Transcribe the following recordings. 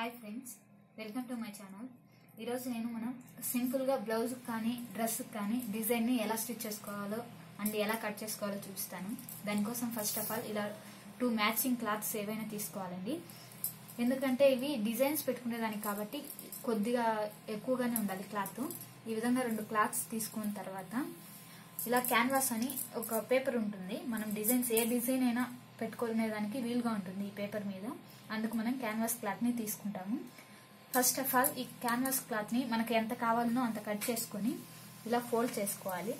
Hi friends welcome to my channel ఈరోజు నేను మనం సింపుల్గా బ్లౌజ్ కానీ డ్రెస్ కానీ డిజైన్ని ఎలా స్టిచ్ చేసుకోవాలో అండ్ ఎలా కట్ చేసుకోవాలో చూపిస్తాను. దానికోసం ఫస్ట్ ఆఫ్ ఆల్ ఇలా టూ మ్యాచింగ్ క్లాత్స్ ఏవైనా తీసుకోవాలండి. ఎందుకంటే ఇవి డిజైన్స్ పెట్టుకునేదానికి కాబట్టి కొద్దిగా ఎక్కువగానే ఉండాలి క్లాత్ ఈ విధంగా రెండు క్లాత్స్ తీసుకున్న తర్వాత ఇలా క్యాన్వాస్ అని ఒక పేపర్ ఉంటుంది. మనం డిజైన్స్ ఏ డిజైన్ అయినా పెట్టుకునేదానికి వీలుగా ఉంటుంది ఈ పేపర్ మీద. అందుకు మనం క్యాన్వాస్ క్లాత్ని తీసుకుంటాము. ఫస్ట్ ఆఫ్ ఆల్ ఈ క్యాన్వాస్ క్లాత్ని ఎంత కావాలనో అంత కట్ చేసుకొని ఇలా ఫోల్డ్ చేసుకోవాలి.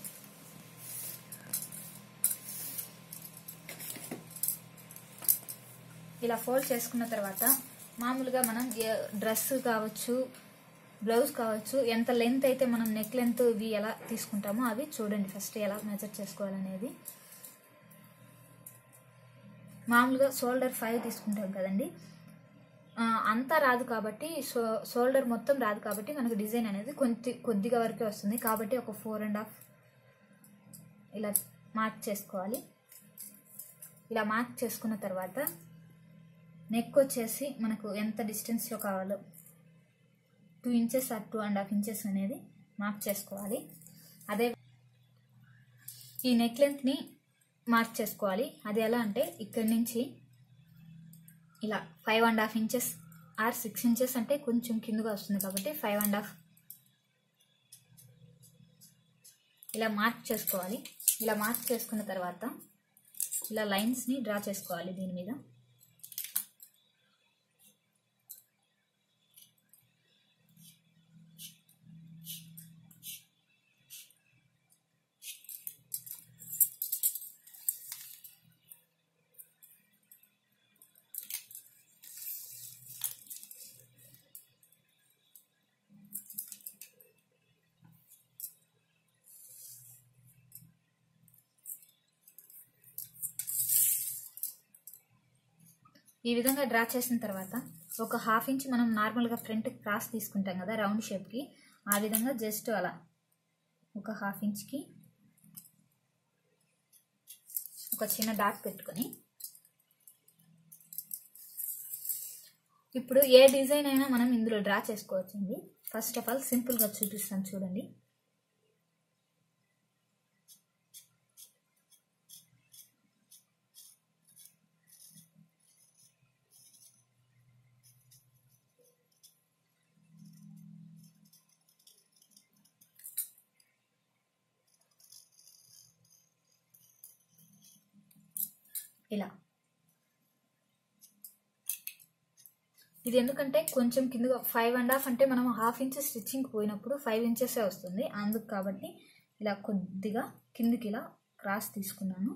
ఇలా ఫోల్డ్ చేసుకున్న తర్వాత మామూలుగా మనం డ్రెస్ కావచ్చు బ్లౌజ్ కావచ్చు ఎంత లెంత్ అయితే మనం నెక్ లెంత్ ఇవి ఎలా తీసుకుంటామో అవి చూడండి. ఫస్ట్ ఎలా మెజర్ చేసుకోవాలనేది. మామూలుగా షోల్డర్ ఫైవ్ తీసుకుంటాం కదండి. అంతా రాదు కాబట్టి షో షోల్డర్ మొత్తం రాదు కాబట్టి మనకు డిజైన్ అనేది కొద్ది కొద్దిగా వరకే వస్తుంది. కాబట్టి ఒక ఫోర్ అండ్ హాఫ్ ఇలా మార్క్ చేసుకోవాలి. ఇలా మార్క్ చేసుకున్న తర్వాత నెక్ వచ్చేసి మనకు ఎంత డిస్టెన్స్లో కావాలో two inches or two and half inches అనేది మార్క్ చేసుకోవాలి. అదే ఈ నెక్ లెంత్ని మార్క్ చేసుకోవాలి. అది ఎలా అంటే ఇక్కడి నుంచి ఇలా five and half inches or six inches అంటే కొంచెం కిందగా వస్తుంది కాబట్టి ఫైవ్ అండ్ హాఫ్ ఇలా మార్క్ చేసుకోవాలి. ఇలా మార్క్ చేసుకున్న తర్వాత ఇలా లైన్స్ని డ్రా చేసుకోవాలి దీని మీద. ఈ విధంగా డ్రా చేసిన తర్వాత ఒక హాఫ్ ఇంచ్ మనం నార్మల్గా ఫ్రంట్ క్రాస్ తీసుకుంటాం కదా రౌండ్ షేప్కి ఆ విధంగా జస్ట్ అలా. ఒక హాఫ్ ఇంచ్కి ఒక చిన్న డాట్ పెట్టుకొని. ఇప్పుడు ఏ డిజైన్ అయినా మనం ఇందులో డ్రా చేసుకోవచ్చండి. ఫస్ట్ ఆఫ్ ఆల్ సింపుల్గా చూపిస్తాను చూడండి. ఇలా. ఇది ఎందుకంటే కొంచెం కింద ఫైవ్ అండ్ హాఫ్ అంటే మనం హాఫ్ ఇంచ్ స్టిచ్చింగ్ పోయినప్పుడు ఫైవ్ ఇంచెసే వస్తుంది. అందుకు కాబట్టి ఇలా కొద్దిగా కిందికి ఇలా క్రాస్ తీసుకున్నాను.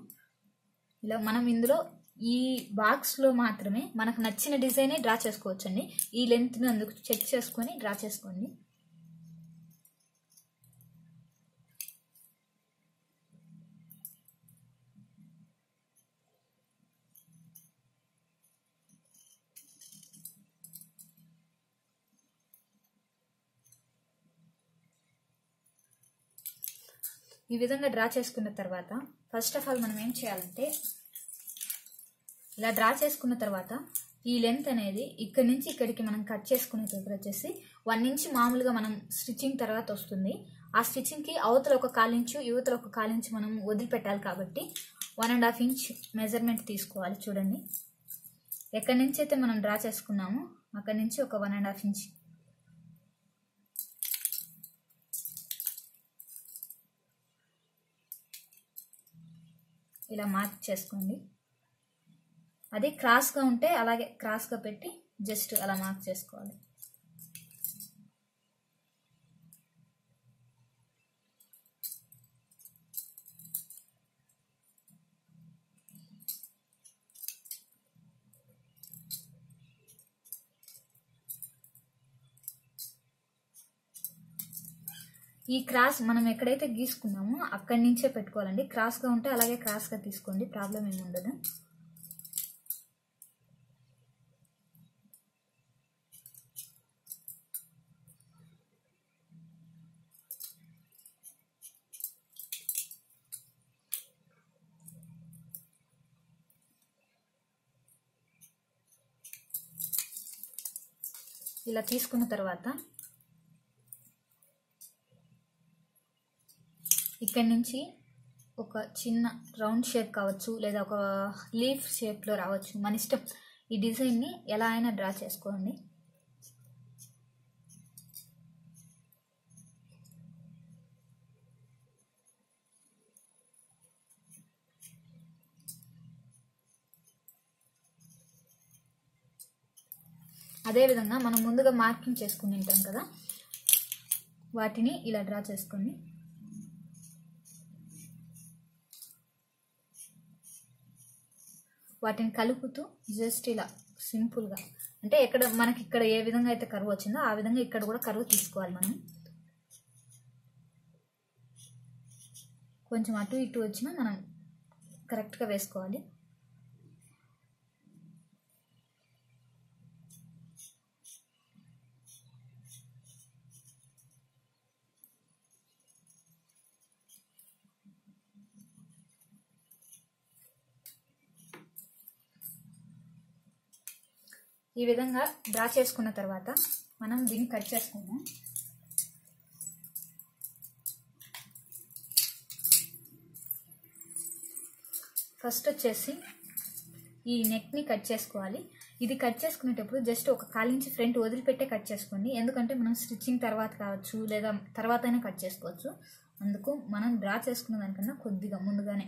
ఇలా మనం ఇందులో ఈ బాక్స్లో మాత్రమే మనకు నచ్చిన డిజైనే డ్రా చేసుకోవచ్చండి. ఈ లెంత్ని అందుకు చెక్ చేసుకొని డ్రా చేసుకోండి. ఈ విధంగా డ్రా చేసుకున్న తర్వాత ఫస్ట్ ఆఫ్ ఆల్ మనం ఏం చేయాలంటే ఇలా డ్రా చేసుకున్న తర్వాత ఈ లెంత్ అనేది ఇక్కడి నుంచి ఇక్కడికి మనం కట్ చేసుకునే దగ్గర వచ్చేసి వన్ ఇంచ్ మామూలుగా మనం స్టిచ్చింగ్ తర్వాత వస్తుంది. ఆ స్టిచ్చింగ్కి అవతల ఒక కాలించు యువతల ఒక కాలించు మనం వదిలిపెట్టాలి కాబట్టి one and half inch measurement తీసుకోవాలి చూడండి. ఎక్కడి నుంచి అయితే మనం డ్రా చేసుకున్నామో అక్కడి నుంచి ఒక వన్ అండ్ హాఫ్ ఇంచ్ ఇలా మార్క్ చేసుకోండి. అది క్రాస్గా ఉంటే అలాగే క్రాస్గా పెట్టి జస్ట్ అలా మార్క్ చేసుకోవాలి. ఈ క్రాస్ మనం ఎక్కడైతే గీసుకున్నామో అక్కడి నుంచే పెట్టుకోవాలండి. క్రాస్గా ఉంటే అలాగే క్రాస్గా తీసుకోండి. ప్రాబ్లం ఏమి ఉండదు. ఇలా తీసుకున్న తర్వాత ఇక్కడ నుంచి ఒక చిన్న రౌండ్ షేప్ కావచ్చు లేదా ఒక లీఫ్ షేప్లో రావచ్చు. మన ఇష్టం. ఈ డిజైన్ని ఎలా అయినా డ్రా చేసుకోండి. అదేవిధంగా మనం ముందుగా మార్కింగ్ చేసుకుని ఉంటాం కదా వాటిని ఇలా డ్రా చేసుకోండి. వాటిని కలుపుతూ జస్ట్ ఇలా సింపుల్గా అంటే ఎక్కడ మనకి ఇక్కడ ఏ విధంగా అయితే కరువు వచ్చిందో ఆ విధంగా ఇక్కడ కూడా కరువు తీసుకోవాలి మనం. కొంచెం అటు ఇటు వచ్చినా మనం కరెక్ట్గా వేసుకోవాలి. ఈ విధంగా డ్రా చేసుకున్న తర్వాత మనం దీన్ని కట్ చేసుకుందాం. ఫస్ట్ వచ్చేసి ఈ నెక్ని కట్ చేసుకోవాలి. ఇది కట్ చేసుకునేటప్పుడు జస్ట్ ఒక కాలించి ఫ్రంట్ వదిలిపెట్టే కట్ చేసుకోండి. ఎందుకంటే మనం స్టిచ్చింగ్ తర్వాత కావచ్చు లేదా తర్వాతైనా కట్ చేసుకోవచ్చు. అందుకు మనం డ్రా చేసుకున్న దానికన్నా కొద్దిగా ముందుగానే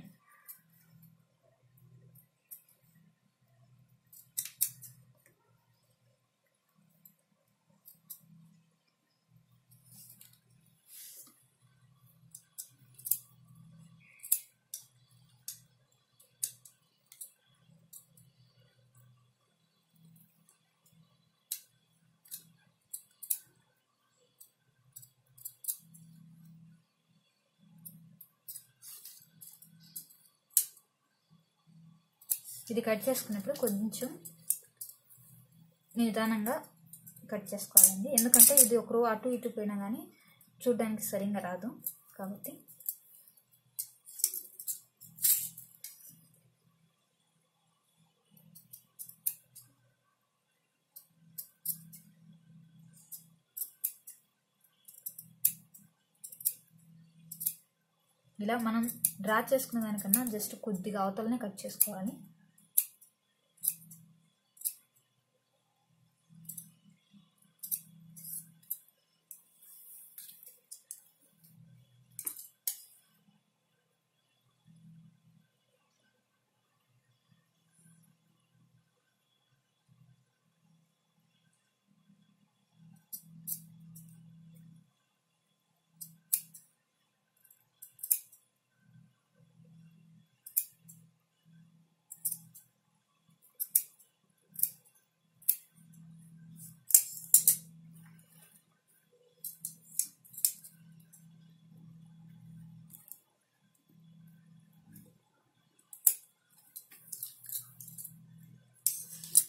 ఇది కట్ చేసుకున్నప్పుడు కొంచెం నిదానంగా కట్ చేసుకోవాలండి. ఎందుకంటే ఇది ఒకరు అటు ఇటు పోయినా కానీ చూడడానికి సరిగ్గా రాదు కాబట్టి. ఇలా మనం డ్రా చేసుకున్న దానికన్నా జస్ట్ కొద్దిగా అవతలనే కట్ చేసుకోవాలి.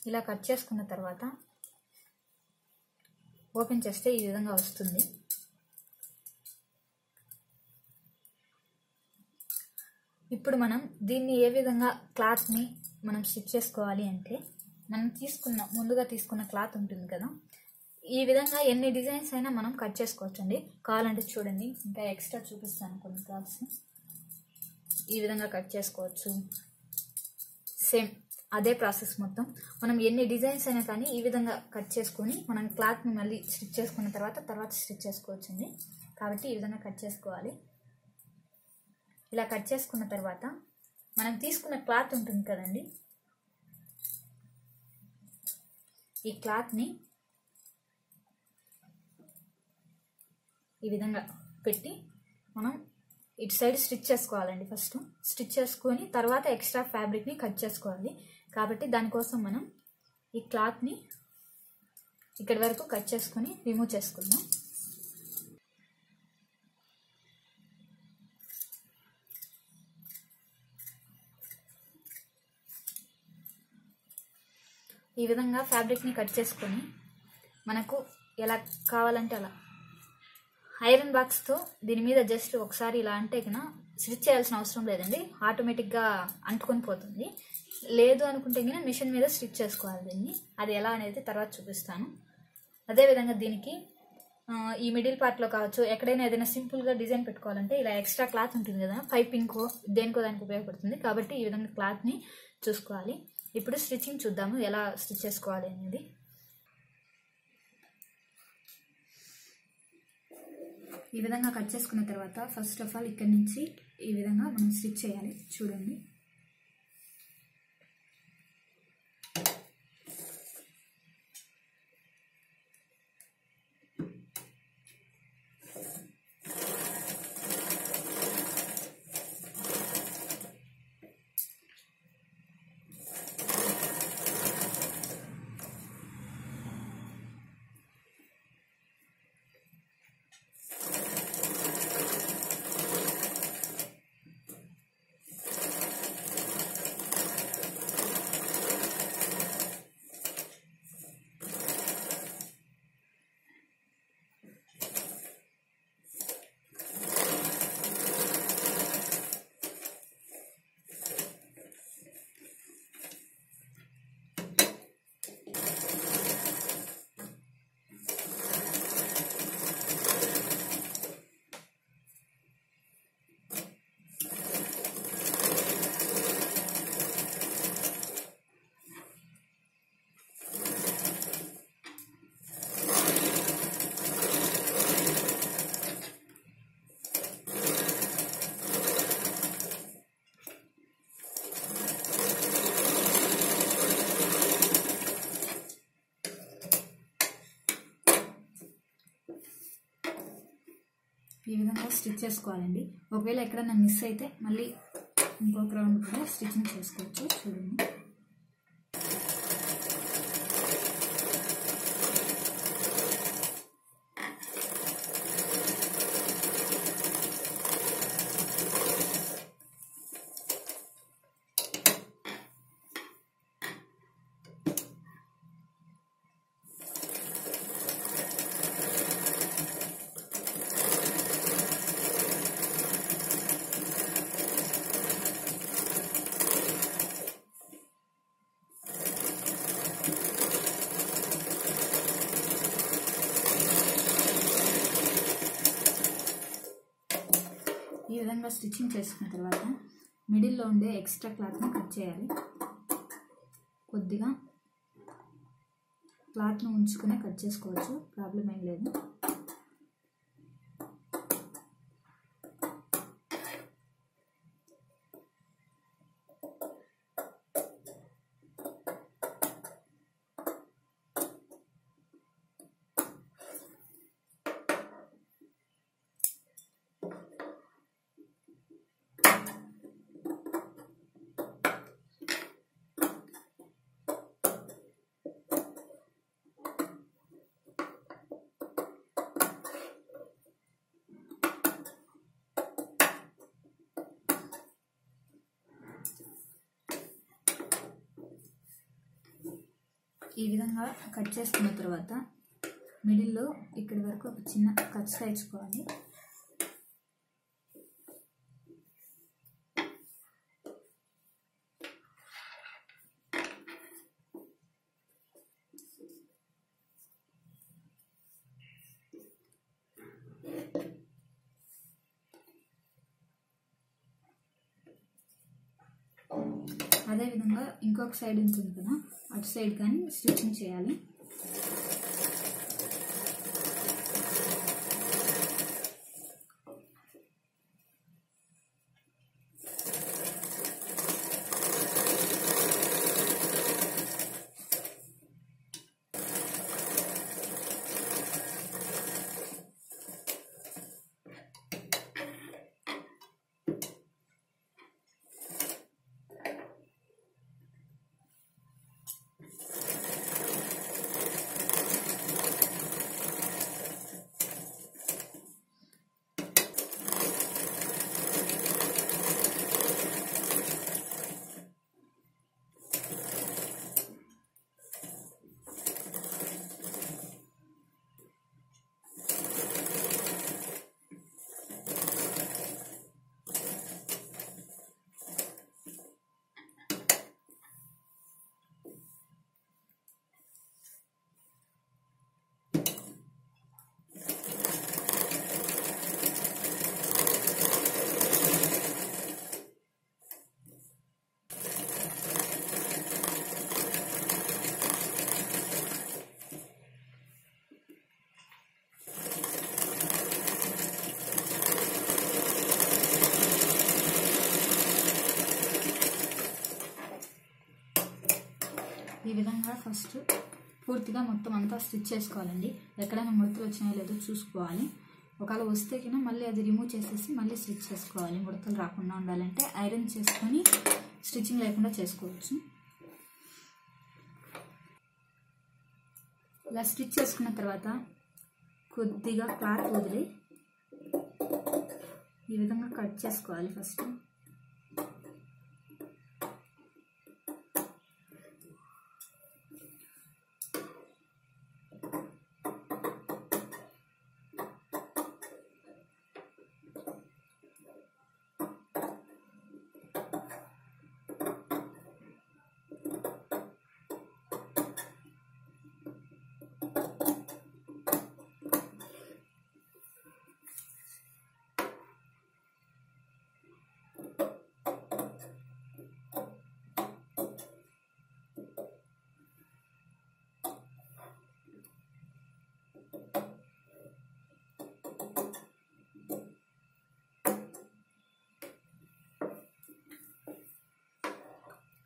ఇలా కట్ చేసుకున్న తర్వాత ఓపెన్ చేస్తే ఈ విధంగా వస్తుంది. ఇప్పుడు మనం దీన్ని ఏ విధంగా క్లాత్ని మనం స్టిచ్ చేసుకోవాలి అంటే మనం తీసుకున్న ముందుగా తీసుకున్న క్లాత్ ఉంటుంది కదా ఈ విధంగా ఎన్ని డిజైన్స్ అయినా మనం కట్ చేసుకోవచ్చు అండి కావాలంటే చూడండి ఇంకా ఎక్స్ట్రా చూపిస్తాను కొన్ని క్లాత్స్ ఈ విధంగా కట్ చేసుకోవచ్చు. సేమ్. అదే ప్రాసెస్ మొత్తం. మనం ఎన్ని డిజైన్స్ అయినా కానీ ఈ విధంగా కట్ చేసుకొని మనం క్లాత్ని మళ్ళీ స్టిచ్ చేసుకున్న తర్వాత తర్వాత స్టిచ్ చేసుకోవచ్చండి. కాబట్టి ఈ విధంగా కట్ చేసుకోవాలి. ఇలా కట్ చేసుకున్న తర్వాత మనం తీసుకున్న క్లాత్ ఉంటుంది కదండి. ఈ క్లాత్ని ఈ విధంగా పెట్టి మనం ఇటు సైడ్ స్టిచ్ చేసుకోవాలండి ఫస్ట్. స్టిచ్ చేసుకొని తర్వాత ఎక్స్ట్రా ఫ్యాబ్రిక్ని కట్ చేసుకోవాలి. కాబట్టి దానికోసం మనం ఈ క్లాత్ని ఇక్కడి వరకు కట్ చేసుకొని రిమూవ్ చేసుకుందాం. ఈ విధంగా ఫ్యాబ్రిక్ని కట్ చేసుకొని మనకు ఎలా కావాలంటే అలా. ఐరన్ బాక్స్తో దీని మీద జస్ట్ ఒకసారి ఇలా అంటే కన్నా స్విచ్ చేయాల్సిన అవసరం లేదండి. ఆటోమేటిక్గా అంటుకొని పోతుంది. లేదు అనుకుంటే కన్నా మిషన్ మీద స్టిచ్ చేసుకోవాలి దీన్ని. అది ఎలా అనేది తర్వాత చూపిస్తాను. అదేవిధంగా దీనికి ఈ మిడిల్ పార్ట్లో కావచ్చు ఎక్కడైనా ఏదైనా సింపుల్గా డిజైన్ పెట్టుకోవాలంటే ఇలా ఎక్స్ట్రా క్లాత్ ఉంటుంది కదా పైపింగ్కో దేనికో దానికి ఉపయోగపడుతుంది. కాబట్టి ఈ విధంగా క్లాత్ని చూసుకోవాలి. ఇప్పుడు స్టిచ్చింగ్ చూద్దాము ఎలా స్టిచ్ చేసుకోవాలి అనేది. ఈ విధంగా కట్ చేసుకున్న తర్వాత ఫస్ట్ ఆఫ్ ఆల్ ఇక్కడ నుంచి ఈ విధంగా మనం స్టిచ్ చేయాలి. చూడండి ఈ విధంగా స్టిచ్ చేసుకోవాలండి. ఒకవేళ ఎక్కడైనా మిస్ అయితే మళ్ళీ ఇంకొక రౌండ్ కూడా స్టిచ్చింగ్ చేసుకోవచ్చు. చూడండి ఈ విధంగా స్టిచ్చింగ్ చేసుకున్న తర్వాత మిడిల్లో ఉండే ఎక్స్ట్రా క్లాత్ని కట్ చేయాలి. కొద్దిగా క్లాత్ను ఉంచుకునే కట్ చేసుకోవచ్చు. ప్రాబ్లం ఏం లేదు. ఈ విధంగా కట్ చేసుకున్న తర్వాత మిడిల్లో ఇక్కడి వరకు ఒక చిన్న కచ్గా ఇచ్చుకోవాలి అదేవిధంగా ఇంకొక సైడ్ ఉంటుంది కదా అటు సైడ్ కానీ స్టిచ్చింగ్ చేయాలి. ఫస్ట్ పూర్తిగా మొత్తం అంతా స్టిచ్ చేసుకోవాలండి. ఎక్కడైనా ముడతలు వచ్చినాయో లేదో చూసుకోవాలి. ఒకవేళ వస్తే కింద మళ్ళీ అది రిమూవ్ చేసేసి మళ్ళీ స్టిచ్ చేసుకోవాలి. ముడతలు రాకుండా ఉండాలంటే ఐరన్ చేసుకొని స్టిచ్చింగ్ లేకుండా చేసుకోవచ్చు. ఇలా స్టిచ్ చేసుకున్న తర్వాత కొద్దిగా క్లాత్ వదిలి ఈ విధంగా కట్ చేసుకోవాలి ఫస్ట్.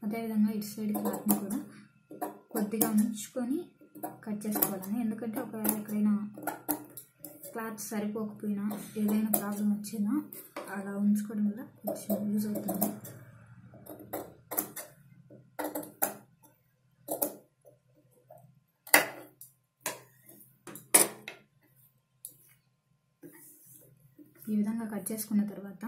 అదేవిధంగా ఇటు సైడ్ క్లాత్ని కూడా కొద్దిగా ఉంచుకొని కట్ చేసుకోవాలని. ఎందుకంటే ఒకవేళ ఎక్కడైనా క్లాత్ సరిపోకపోయినా ఏదైనా ప్రాబ్లం వచ్చినా అలా ఉంచుకోవడం వల్ల కొంచెం యూజ్ అవుతుంది. ఈ విధంగా కట్ చేసుకున్న తర్వాత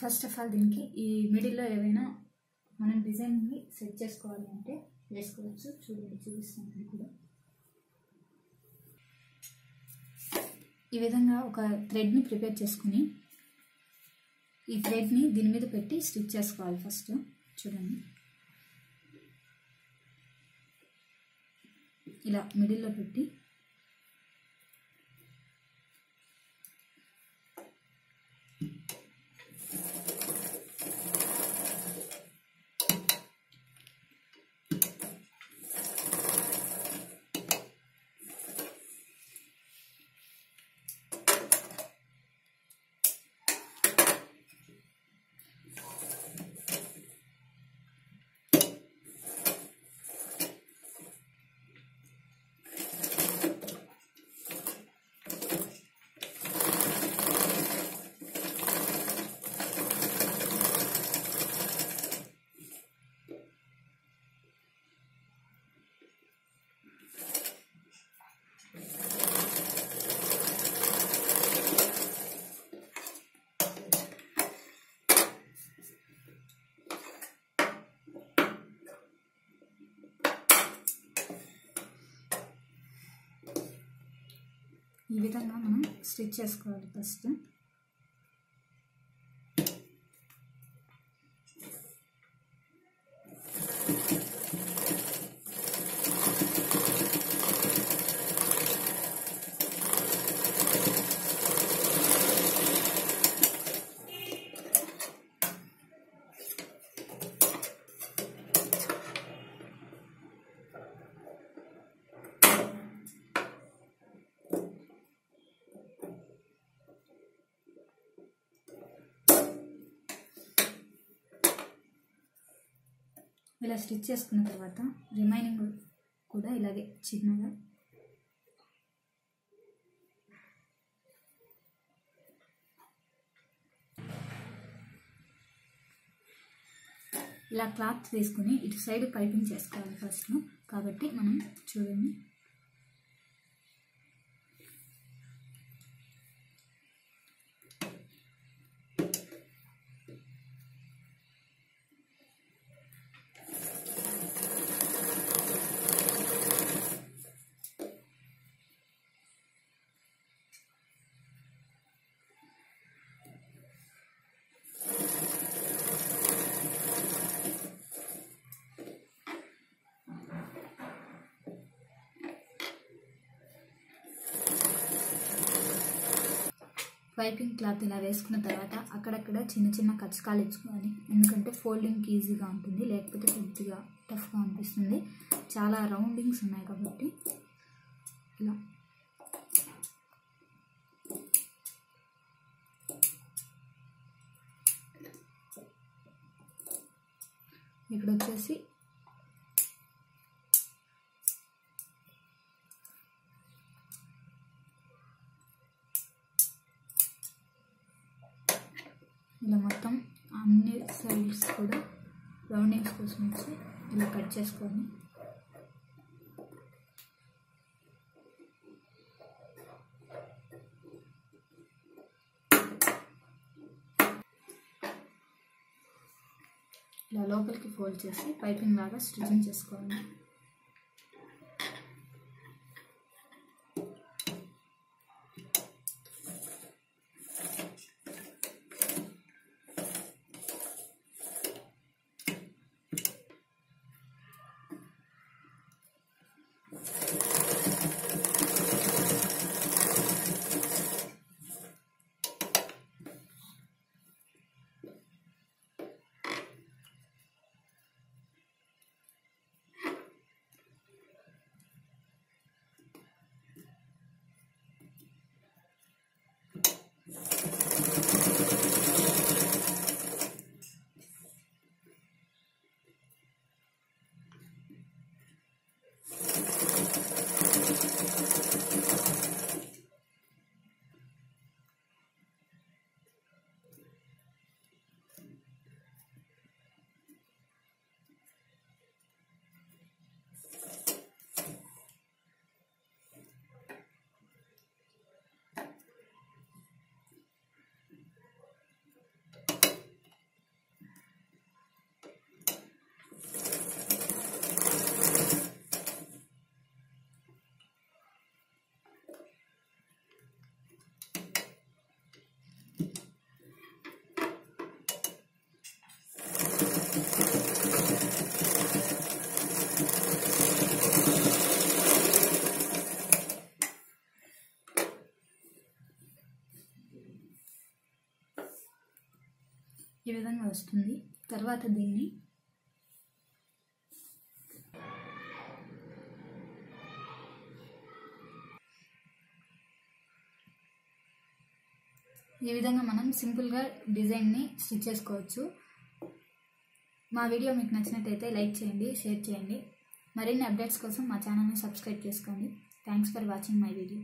ఫస్ట్ ఆఫ్ ఆల్ దీనికి ఈ మిడిల్లో ఏవైనా మనం డిజైన్ని సెట్ చేసుకోవాలి అంటే వేసుకోవచ్చు. చూడండి చూపిస్తాను ఇది కూడా. ఈ విధంగా ఒక థ్రెడ్ని ప్రిపేర్ చేసుకుని ఈ థ్రెడ్ని దీని మీద పెట్టి స్టిచ్ చేసుకోవాలి ఫస్ట్ చూడండి. ఇలా మిడిల్లో పెట్టి ఈ విధంగా మనం స్టిచ్ చేసుకోవాలి ఫస్ట్. ఇలా స్టిచ్ చేసుకున్న తర్వాత రిమైనింగ్ కూడా ఇలాగే చిన్నగా. ఇలా క్లాత్ తీసుకుని ఇటు సైడ్ పైపింగ్ చేసుకోవాలి ఫస్ట్ కాబట్టి మనం చూడండి. పైపింగ్ క్లాత్ ఇలా వేసుకున్న తర్వాత అక్కడక్కడ చిన్న చిన్న కచకాలు ఇచ్చుకోవాలి. ఎందుకంటే ఫోల్డింగ్కి ఈజీగా ఉంటుంది లేకపోతే కొద్దిగా టఫ్గా అనిపిస్తుంది. చాలా రౌండింగ్స్ ఉన్నాయి కాబట్టి ఇలా. ఇక్కడ వచ్చేసి ఇలా మొత్తం అన్ని సైడ్స్ కూడా రౌండింగ్స్ కోసం వచ్చి ఇలా కట్ చేసుకొని ఇలా లోపలికి ఫోల్డ్ చేసి పైపింగ్ లాగా స్టిచ్చింగ్ చేసుకోవాలి. వస్తుంది. తర్వాత దీన్ని ఈ విధంగా మనం సింపుల్గా డిజైన్ని స్టిచ్ చేసుకోవచ్చు. మా వీడియో మీకు నచ్చినట్టయితే లైక్ చేయండి షేర్ చేయండి. మరిన్ని అప్డేట్స్ కోసం మా ఛానల్ని సబ్స్క్రైబ్ చేసుకోండి. Thanks for watching my video.